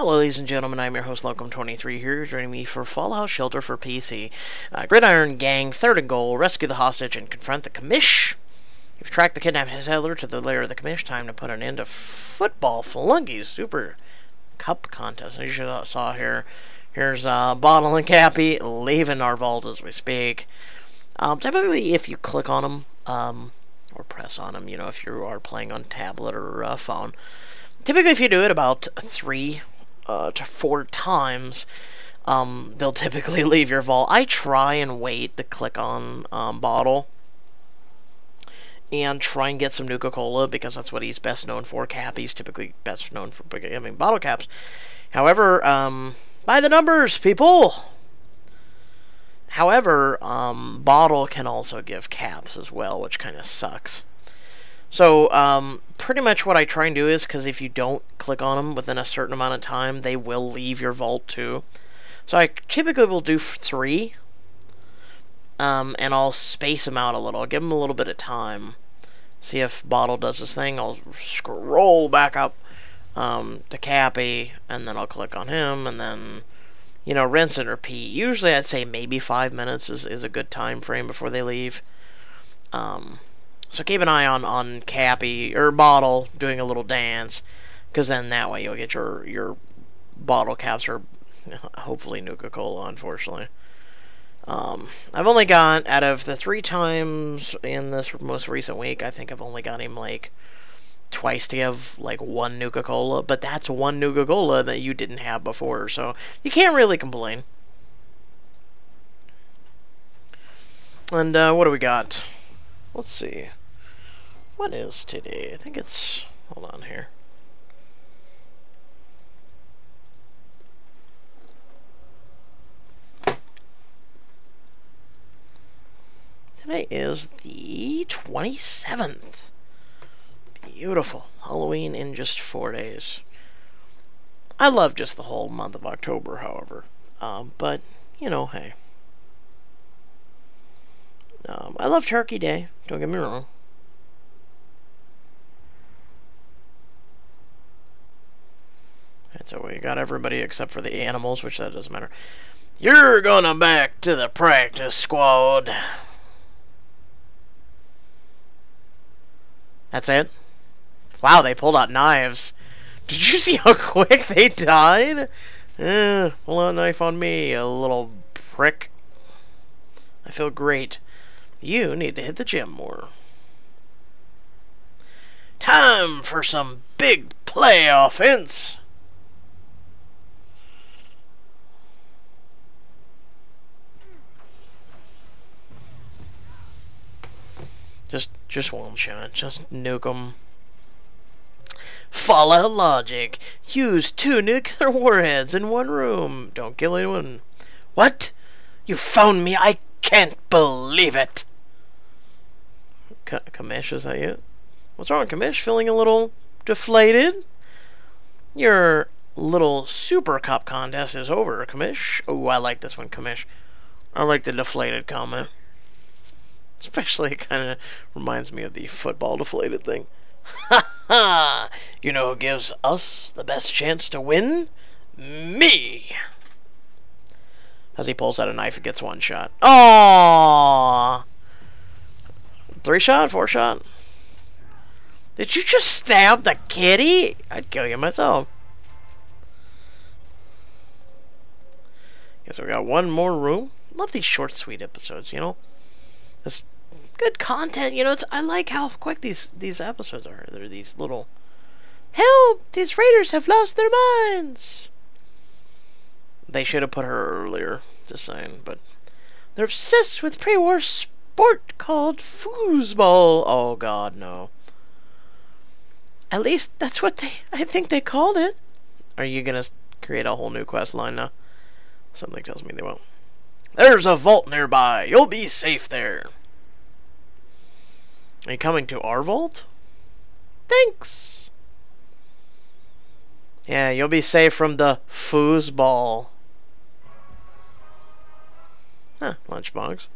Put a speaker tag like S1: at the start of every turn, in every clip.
S1: Hello, ladies and gentlemen. I'm your host, Lokim23 here. Joining me for Fallout Shelter for PC. Uh, Gridiron Gang, third and goal, rescue the hostage and confront the commish. You've tracked the kidnapped settler to the lair of the commish. Time to put an end to football flunkies super cup contest. As you saw here, here's uh, Bottle and Cappy leaving our vault as we speak. Um, typically, if you click on them um, or press on them, you know, if you are playing on tablet or uh, phone, typically if you do it about three uh, to four times, um, they'll typically leave your vault. I try and wait to click on um, Bottle and try and get some Nuka Cola because that's what he's best known for. Cappy's typically best known for mean bottle caps. However, um, by the numbers, people. However, um, bottle can also give caps as well, which kind of sucks. So, um, pretty much what I try and do is, because if you don't click on them within a certain amount of time, they will leave your vault too. So I typically will do three, um, and I'll space them out a little. I'll give them a little bit of time. See if Bottle does this thing. I'll scroll back up um, to Cappy, and then I'll click on him, and then, you know, rinse and repeat. Usually I'd say maybe five minutes is, is a good time frame before they leave. Um, so keep an eye on, on Cappy or Bottle doing a little dance, because then that way you'll get your your bottle caps or hopefully Nuka Cola. Unfortunately, um, I've only got out of the three times in this most recent week, I think I've only got him like twice to give like one Nuka Cola, but that's one Nuka Cola that you didn't have before, so you can't really complain. And uh, what do we got? Let's see. What is today? I think it's... Hold on here. Today is the 27th. Beautiful. Halloween in just four days. I love just the whole month of October, however. Um, but, you know, hey. Um, I love Turkey Day, don't get me wrong. So we got everybody except for the animals, which that doesn't matter. You're gonna back to the practice squad. That's it? Wow, they pulled out knives. Did you see how quick they died? Eh, pull out a knife on me, a little prick. I feel great. You need to hit the gym more. Time for some big play offense. Just, just one shot. Just nuke them. Fallout logic. Use two nuclear warheads in one room. Don't kill anyone. What? You found me? I can't believe it. Commish, is that you? What's wrong, Commish? Feeling a little deflated? Your little super cup contest is over, Commish. Oh, I like this one, Commish. I like the deflated comment. Especially, it kind of reminds me of the football deflated thing. Ha ha! You know who gives us the best chance to win? Me! As he pulls out a knife and gets one shot. Oh! Three shot? Four shot? Did you just stab the kitty? I'd kill you myself. Guess we got one more room. Love these short, sweet episodes, you know? It's good content. You know, it's I like how quick these these episodes are. They're these little help. These raiders have lost their minds. They should have put her earlier. Just saying, but they're obsessed with pre-war sport called foosball. Oh God, no. At least that's what they. I think they called it. Are you gonna create a whole new quest line now? Something tells me they won't. There's a vault nearby. You'll be safe there. Are you coming to our vault? Thanks. Yeah, you'll be safe from the foosball. Huh, lunchbox.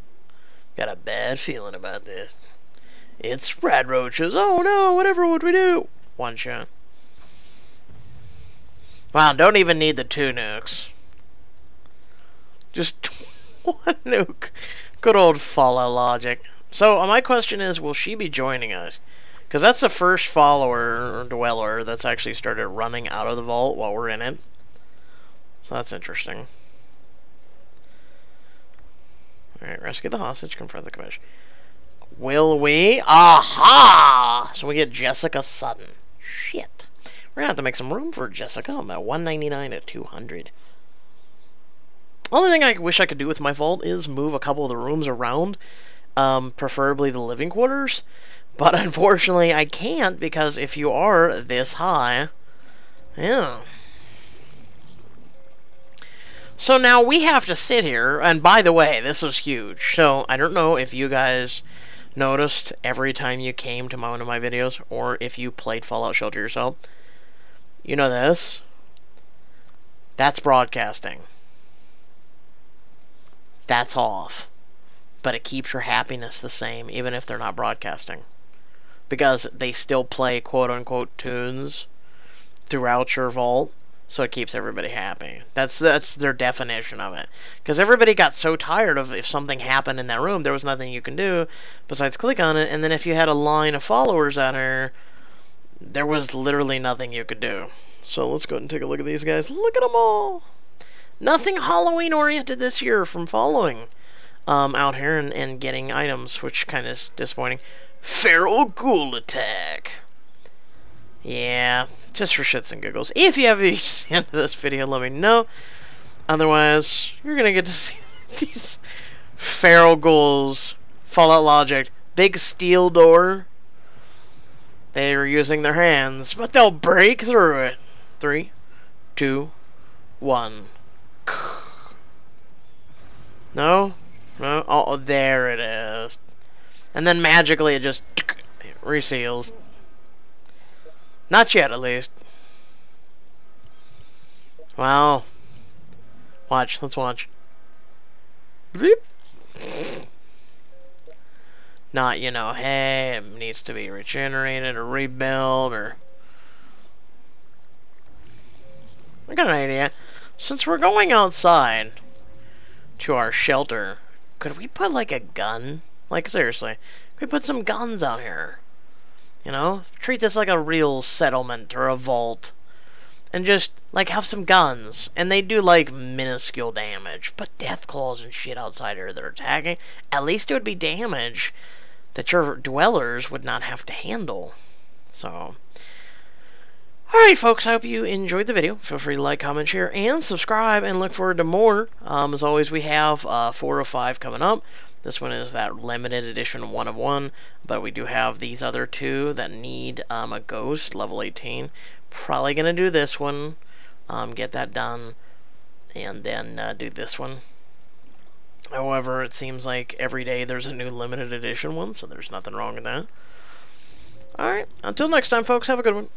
S1: Got a bad feeling about this. It's rad roaches. Oh no, whatever would we do? One shot. Wow, don't even need the two nukes. Just one nuke. Good old Fallout logic. So uh, my question is, will she be joining us? Because that's the first follower or dweller that's actually started running out of the vault while we're in it. So that's interesting. Alright, rescue the hostage, confront the commission. Will we? Aha! So we get Jessica Sutton. Shit. We're gonna have to make some room for Jessica. I'm at 199 at 200. Only thing I wish I could do with my vault is move a couple of the rooms around, um, preferably the living quarters. But unfortunately, I can't because if you are this high, yeah. So now we have to sit here, and by the way, this is huge. So I don't know if you guys noticed every time you came to one of my videos, or if you played Fallout Shelter yourself. You know this? That's broadcasting. That's off. But it keeps your happiness the same, even if they're not broadcasting because they still play quote unquote tunes throughout your vault so it keeps everybody happy. That's that's their definition of it. Because everybody got so tired of if something happened in that room, there was nothing you can do besides click on it. And then if you had a line of followers out here, there was literally nothing you could do. So let's go ahead and take a look at these guys. Look at them all. Nothing Halloween oriented this year from following um, out here and, and getting items, which kind of is disappointing. Feral Ghoul Attack. Yeah, just for shits and giggles. If you have reached the end of this video, let me know. Otherwise, you're going to get to see these feral ghouls, Fallout Logic, big steel door. They are using their hands, but they'll break through it. Three, two, one. No? No? Oh, there it is. And then magically it just reseals. Not yet, at least. Wow. Watch. Let's watch. Not, you know, hey, it needs to be regenerated or rebuilt or... I got an idea. Since we're going outside to our shelter, could we put, like, a gun? Like, seriously. Could we put some guns out here. You know? Treat this like a real settlement or a vault. And just, like, have some guns. And they do, like, minuscule damage. But death claws and shit outside here that are attacking, at least it would be damage that your dwellers would not have to handle. So... Alright, folks, I hope you enjoyed the video. Feel free to like, comment, share, and subscribe, and look forward to more. Um, as always, we have uh, four or five coming up. This one is that limited edition one of one, but we do have these other two that need um, a ghost, level 18. Probably going to do this one, um, get that done, and then uh, do this one. However, it seems like every day there's a new limited edition one, so there's nothing wrong with that. Alright, until next time, folks, have a good one.